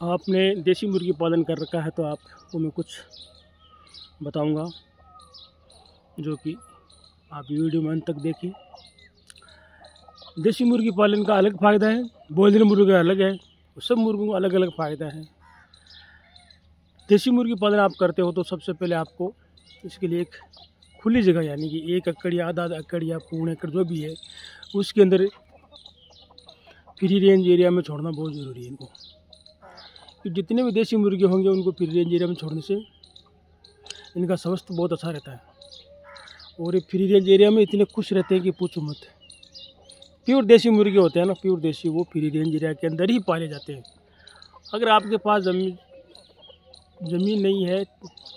आपने देसी मुर्गी पालन कर रखा है तो आपको मैं कुछ बताऊँगा, जो कि आप वीडियो में अंत तक देखिए। देसी मुर्गी पालन का अलग फ़ायदा है बोलने मुर्गी का अलग है सब मुर्गों का अलग अलग फ़ायदा है। देसी मुर्गी पालन आप करते हो तो सबसे पहले आपको इसके लिए एक खुली जगह, यानी कि एक एकड़ या आधा एकड़ या पूर्ण एकड़ जो भी है, उसके अंदर फ्री रेंज एरिया में छोड़ना बहुत ज़रूरी है इनको। कि जितने भी देसी मुर्गे होंगे उनको फ्री रेंज एरिया में छोड़ने से इनका स्वास्थ्य बहुत अच्छा रहता है। और ये फ्री रेंज एरिया में इतने खुश रहते हैं कि पूछो मत। प्योर देसी मुर्गे होते हैं ना प्योर देसी वो फ्री रेंज एरिया के अंदर ही पाले जाते हैं। अगर आपके पास ज़मीन ज़मीन नहीं है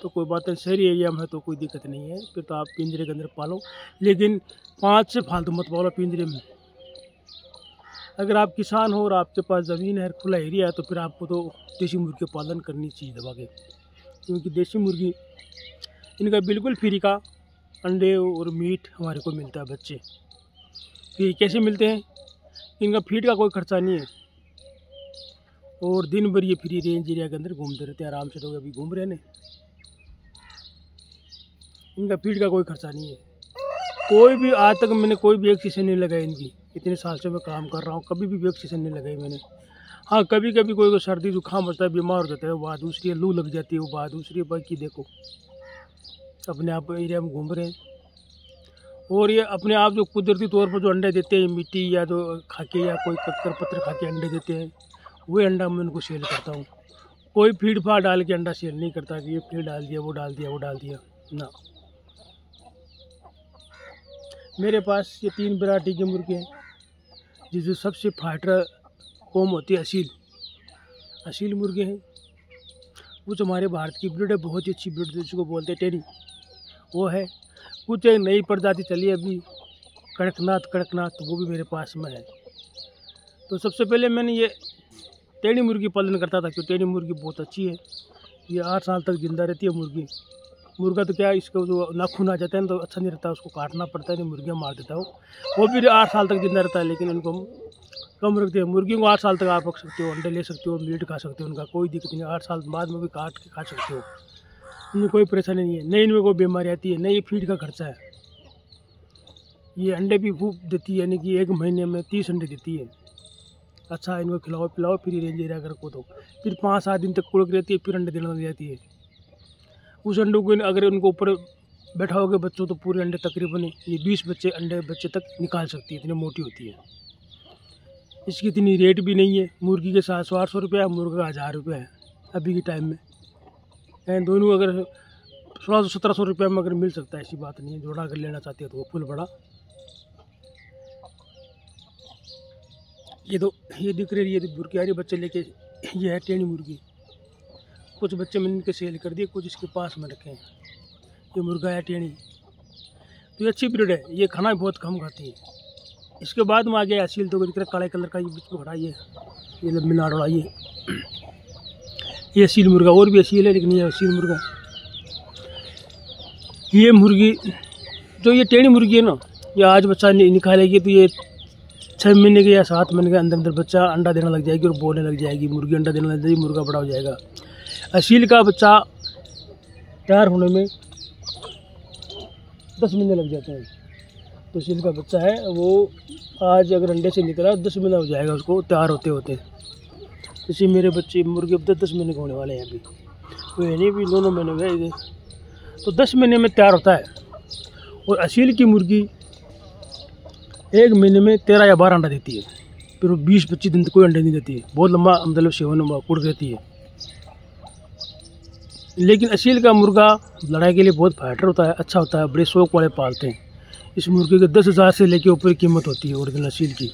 तो कोई बात नहीं, शहरी एरिया में है तो कोई दिक्कत नहीं है। फिर तो आप पिंजरे के अंदर पालो। लेकिन पाँच से फालतू मत पालो पिंजरे में। अगर आप किसान हो और आपके पास ज़मीन है, खुला एरिया है तो फिर आपको तो देसी मुर्गी पालन करनी चाहिए दबा के। क्योंकि देसी मुर्गी, इनका बिल्कुल फ्री का अंडे और मीट हमारे को मिलता है बच्चे। फिर कैसे मिलते हैं? इनका फ़ीड का कोई खर्चा नहीं है। और दिन भर ये फ्री रेंज एरिया के अंदर घूमते रहते हैं, आराम से तो अभी घूम रहे हैं। इनका फ़ीड का कोई खर्चा नहीं है। कोई भी, आज तक मैंने कोई भी एक सीज़न नहीं लगाई इनकी। इतने साल से मैं काम कर रहा हूँ, कभी भी एक सीज़न नहीं लगाई मैंने। हाँ कभी कभी कोई को सर्दी, जुकाम होता है, बीमार हो जाता है, वह दूसरी लू लग जाती है वो बात दूसरी बाकी देखो। अपने आप एरिया में घूम रहे हैं। और ये अपने आप जो कुदरती तौर पर जो अंडे देते हैं, मिट्टी या जो खाके या कोई कक्कर पत्थर खा के अंडे देते हैं, वही अंडा मैं उनको सेल करता हूँ। कोई फ़ीड फाड़ डाल के अंडा सेल नहीं करता कि ये फ़ीड डाल दिया, वो डाल दिया, वो डाल दिया। ना। मेरे पास ये तीन वरायटी के मुर्गे हैं, जिसमें सबसे फाइटर कौम होती है, असील। असील मुर्गे हैं। जो हमारे भारत की ब्रिड है, बहुत ही अच्छी ब्रिड जिसको बोलते हैं टेरी। वो है। कुछ एक नई प्रजाति चली अभी, कड़कनाथ कड़कनाथ, वो भी मेरे पास में है। तो सबसे पहले मैंने ये टेढ़ी मुर्गी पालन करता था, क्योंकि टेढ़ी मुर्गी बहुत अच्छी है। ये आठ साल तक ज़िंदा रहती है मुर्गी। मुर्गा तो क्या इसका जो नाखून आ जाता है ना तो अच्छा नहीं रहता, उसको काटना पड़ता है मुर्गियाँ मार देता हो। वो भी आठ साल तक ज़िंदा रहता है, लेकिन उनको कम रखते हैं मुर्गियों को आठ साल तक आप रख सकते हो, अंडे ले सकते हो, मीट खा सकते हो, उनका कोई दिक्कत नहीं आठ साल बाद में भी काट के खा सकते हो। इनमें कोई परेशानी नहीं है। नहीं इनमें कोई बीमारी आती है, नहीं ये फ़ीड का खर्चा है। ये अंडे भी खूब देती है, यानी कि एक महीने में तीस अंडे देती है। अच्छा इनको खिलाओ, पिलाओ, फिर रेंज एरिया कर को तो फिर पाँच सात दिन तक कुड़क रहती है, फिर अंडे देने लग जाती है। उस अंडों को अगर उनको ऊपर बैठाओगे बच्चों तो पूरे अंडे तकरीबन ये बीस बच्चे, अंडे बच्चे तक निकाल सकती है, इतनी मोटी होती है। इसकी इतनी रेट भी नहीं है, मुर्गी के सात सौ आठ सौ रुपया, मुर्गा का हज़ार रुपया है, अभी के टाइम में। एंड दोनों अगर सोलह सौ सत्रह सौ रुपये में अगर मिल सकता है, ऐसी बात नहीं है, जोड़ा अगर लेना चाहती है तो वो फुल बड़ा। ये तो ये दिख रही है बुरकियारी बच्चे लेके, ये है टेढ़ी मुर्गी। कुछ बच्चे मैंने इनके सेल कर दिए, कुछ इसके पास में रखे हैं। ये मुर्गा है टेणी तो ये अच्छी ब्रीड है, ये खाना बहुत कम खाती है। इसके बाद में आ गया असील तो दिख काले कलर का ये बीच में खड़ा ये ये लंबी नाड़ ये। ये असील मुर्गा, और भी असील है, लेकिन ये असील मुर्गा। ये मुर्गी, जो ये टेढ़ी मुर्गी है ना, ये आज बच्चा निकालेगी तो ये छः महीने के या सात महीने के अंदर अंदर बच्चा अंडा देने लग जाएगी और बोलने लग जाएगी, मुर्गी अंडा देने लग जाएगी, मुर्गा बड़ा हो जाएगा। असील का बच्चा तैयार होने में दस महीने लग जाते हैं। तो असील का बच्चा है, वो आज अगर अंडे से निकला, दस महीना हो जाएगा उसको तैयार होते होते। इसी मेरे बच्चे मुर्गे अब दस महीने के होने वाले हैं अभी। तो यानी भी दोनों महीने गए तो दस महीने में तैयार होता है। और असील की मुर्गी एक महीने में तेरह या बारह अंडा देती है। फिर वो बीस, पच्चीस दिन तक कोई अंडे नहीं देती है। बहुत लंबा मतलब सेवन, कुड़ रहती है। लेकिन असील का मुर्गा लड़ाई के लिए बहुत फाइटर होता है अच्छा होता है, बड़े शौक वाले पालते हैं। इस मुर्गे के दस हज़ार से लेके ऊपर कीमत होती है ओरिजिनल असील की।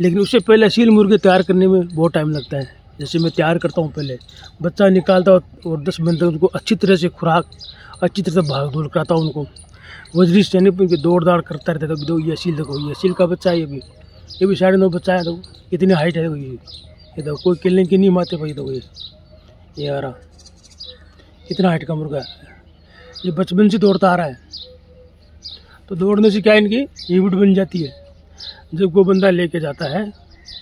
लेकिन उससे पहले असील मुर्गे तैयार करने में बहुत टाइम लगता है। जैसे मैं तैयार करता हूँ पहले, बच्चा निकालता हूँ और दस मिनट तक उनको अच्छी तरह से खुराक, अच्छी तरह से भाग दौड़ कराता हूँ उनको। वजरी से नहीं दौड़ दाड़ करता रहता है ये असील देखो, ये असील का बच्चा है ये भी। ये भी साढ़े नौ बच्चा है, देखो इतनी हाइट है, देखो ये। ये देखो, कोई किलने की नहीं मारते भाई, देखो ये। ये आ रहा। कितना हाइट का मुर्गा है। ये बचपन से दौड़ता आ रहा है। तो दौड़ने से क्या इनकी हैबिट बन जाती है? जब कोई बंदा लेके जाता है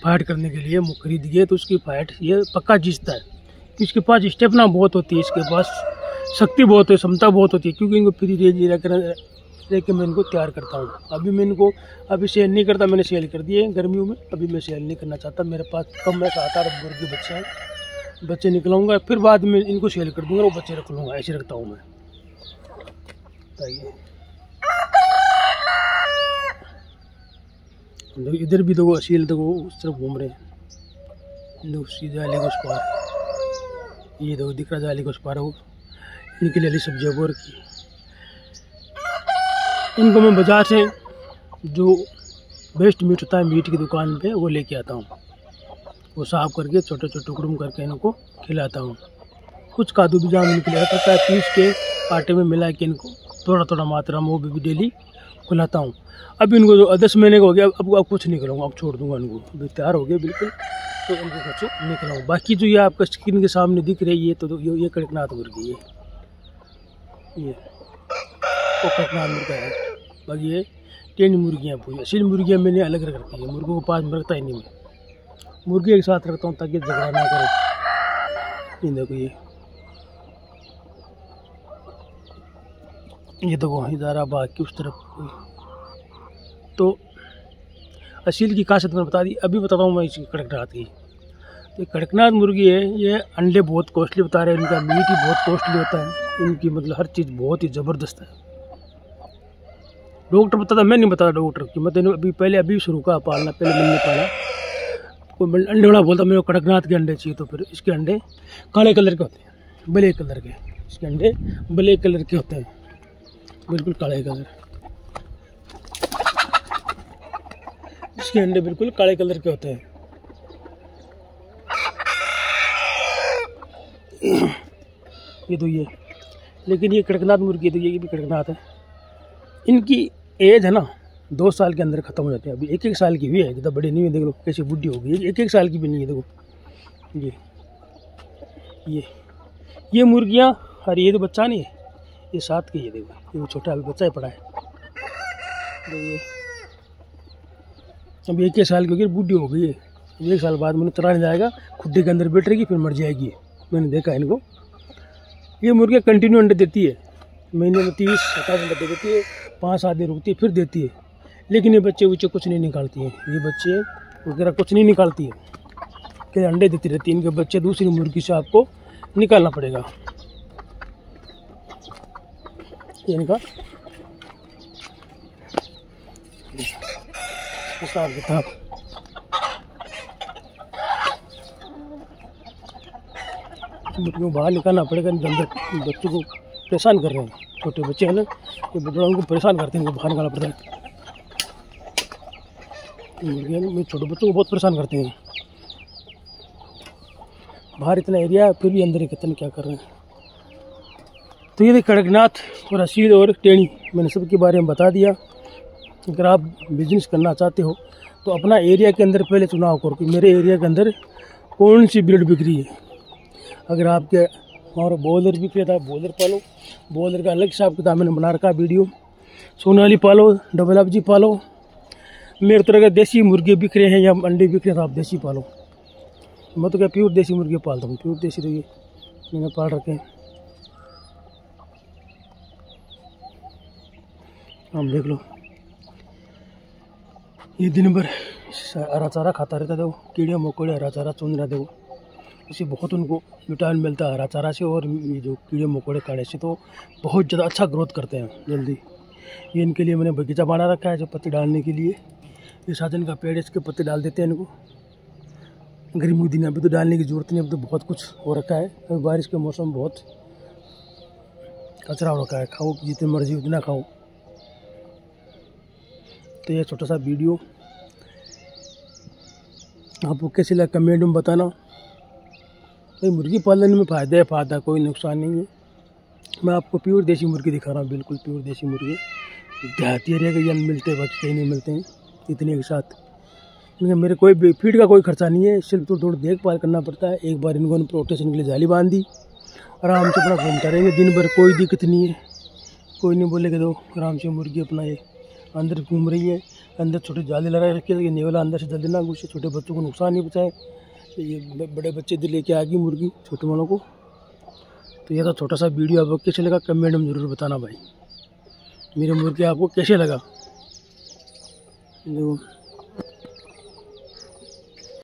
फाइट करने के लिए खरीद गए तो उसकी फाइट ये पक्का जीतता है। कि इसके पास स्टेपना बहुत होती है, इसके पास शक्ति बहुत है, क्षमता बहुत होती है, क्योंकि इनको फ्री रेंज रह रह के मैं इनको तैयार करता हूँ। अभी मैं इनको, अभी सेल नहीं करता, मैंने सेल कर दिए गर्मियों में, अभी मैं सेल नहीं करना चाहता। मेरे पास कम में सात आठ मुर्गी बच्चे हैं। बच्चे निकलाऊँगा, फिर बाद में इनको सेल कर दूँगा, वो बच्चे रख लूँगा, ऐसे रखता हूँ मैं। बताइए। इधर भी देखो असील देखो, उस तरफ़ घूम रहे हैं। लोग सीधा जाली को पार ये देखो, दिख रहा जाली को उस पार वो इनके लिए सब्ज़ियाँ बोर की। इनको मैं बाज़ार से जो बेस्ट मीट होता है मीट की दुकान पे, वो लेके आता हूँ। वो साफ़ करके छोटे छोटे टुकड़ों करके इनको खिलाता हूँ। कुछ कादू भी जाम इनके लिए आता है पीस के आटे में मिला के इनको थोड़ा थोड़ा मात्रा में वो भी डेली खिलाता हूँ। अब इनको जो दस महीने का हो गया, अब अब कुछ नहीं करूँगा, अब छोड़ दूँगा इनको। अभी तैयार हो गए बिल्कुल तो इनको कुछ नहीं बाकी जो ये आपका स्किन के सामने दिख रही है तो ये ये कड़कनाथ मुर्गी है। ये, वो कड़कनाथ मुर्गा है। बाकी ये टेन मुर्गियाँ पूरी। असल मुर्गियाँ मैंने अलग रख रखी है, मुर्गों को पास में रखता ही नहीं मैं। मुर्गी एक साथ रखता हूँ, ताकि झगड़ा ना करे। ये देखो ये। ये देखो, इधर बाग की उस तरफ़ तो असील की खासियत मैंने बता दी। अभी बताता हूँ मैं इसकी कड़कनाथ की। तो कड़कनाथ मुर्गी है, ये अंडे बहुत कॉस्टली बता रहे हैं। इनका मीट ही बहुत कॉस्टली होता है। इनकी मतलब हर चीज़ बहुत ही ज़बरदस्त है। डॉक्टर बताता, मैं नहीं बताता डॉक्टर की मैं तेने अभी पहले, अभी शुरू कहा पालना, पहले मैंने नहीं पाला। कोई अंडे वाला बोलता, मेरे को कड़कनाथ के अंडे चाहिए। तो फिर इसके अंडे काले कलर के होते हैं, ब्लैक कलर के। इसके अंडे ब्लैक कलर के होते हैं। बिल्कुल काले कलर। इसके अंडे बिल्कुल काले कलर के होते हैं। ये तो ये। लेकिन ये कड़कनाथ मुर्गी तो ये भी कड़कनाथ है। इनकी एज है ना दो साल के अंदर ख़त्म हो जाती है। अभी एक एक साल की भी है ज़्यादा बड़ी नहीं है, देख लो कैसी बुढ़ी हो गई एक एक साल की भी नहीं है, देखो। ये ये ये मुर्गियाँ अरे ये तो बच्चा नहीं है, ये सात की है, देखो। ये छोटा अभी बच्चा ही पड़ा है। ये, अब एक एक साल की होगी बूढ़ी हो गई है। एक साल बाद मैंने चलाने जाएगा खुड्डे के अंदर बैठ रहेगी फिर मर जाएगी। मैंने देखा इनको। ये मुर्गियाँ कंटिन्यू अंडे देती है। महीने में तीस सत्ताईस अंडे देती है, पाँच सात दिन रुकती है, फिर देती है। लेकिन ये बच्चे उच्चे कुछ नहीं निकालती हैं। ये बच्चे वगैरह कुछ नहीं निकालती है। क्या अंडे देती रहती है। इनके बच्चे दूसरी मुर्गी से आपको निकालना पड़ेगा। इनका मुर्गियों बाहर निकालना पड़ेगा। अंदर बच्चों को परेशान कर रहे हैं। छोटे बच्चे हैं ना, ये बुज़ुर्गों को परेशान करते हैं। इनको बाहर निकालना पड़ता है। मुर्गियाँ छोटे बच्चों को बहुत परेशान करते हैं। बाहर इतना एरिया है, फिर भी अंदर कितने क्या कर रहे हैं। तो ये कड़कनाथ और असील और टेणी, मैंने सबके बारे में बता दिया। अगर आप बिज़नेस करना चाहते हो तो अपना एरिया के अंदर पहले चुनाव करो कि मेरे एरिया के अंदर कौन सी ब्रीड बिक रही है। अगर आपके और बॉलर बिक रहा था बॉलर पालो। बॉलर का अलग हिसाब किताब मैंने बना रखा वीडियो सोनाली पालो, डबल एफ़ जी पालो। मेरे तरह के देसी मुर्गे बिक रहे हैं या अंडे बिक रहे हैं तो आप देसी पालो। मैं तो क्या प्योर देसी मुर्गे पालता हूँ प्योर देसी तो मैंने पाल रखे हैं। हम देख लो। ये दिन भर हरा चारा खाता रहता था वो, कीड़े मकोड़े, हरा चारा चुन रहे थे वो। इससे बहुत उनको विटामिन मिलता है हरा चारा से और ये जो कीड़े मकोड़े काढ़े से तो बहुत ज़्यादा अच्छा ग्रोथ करते हैं, जल्दी। ये इनके लिए मैंने बगीचा बना रखा है जो पत्ती डालने के लिए। ये साजन का पेड़ इसके पत्ते डाल देते हैं इनको। गर्मी दिन अभी तो डालने की ज़रूरत नहीं, अभी तो बहुत कुछ हो रखा है। अभी बारिश के मौसम बहुत कचरा हो रखा है। खाओ, जितनी मर्ज़ी उतना खाओ। तो ये छोटा सा वीडियो। आपको कैसे लगा कमेंट में बताना। भाई, मुर्गी पालन में फ़ायदा है, फ़ायदा कोई नुकसान नहीं है। मैं आपको प्योर देसी मुर्गी दिखा रहा हूँ, बिल्कुल प्योर देसी मुर्गी। देहाती एरिया के जन मिलते हैं कहीं नहीं मिलते हैं। इतने के साथ मेरे कोई फ़ीड का कोई खर्चा नहीं है, सिर्फ़ तो थोड़ी देखभाल करना पड़ता है। एक बार इनको प्रोटेक्शन के लिए जाली बाँध दी। आराम से अपना घूमता रहेंगे दिन भर कोई दिक्कत नहीं है। कोई नहीं बोलेगा तो आराम से मुर्गी अपना ये अंदर घूम रही है। अंदर छोटे जाली लगा रखी है नेवला अंदर से जल्दी ना घुसे। छोटे बच्चों को नुकसान नहीं पहुँचाए। तो ये बड़े बच्चे दिल लेके आ गई मुर्गी, छोटे वालों को। तो ये था छोटा सा वीडियो, आपको कैसे लगा? कमेंट में ज़रूर बताना भाई। मेरे मुर्गे आपको कैसे लगा? देखो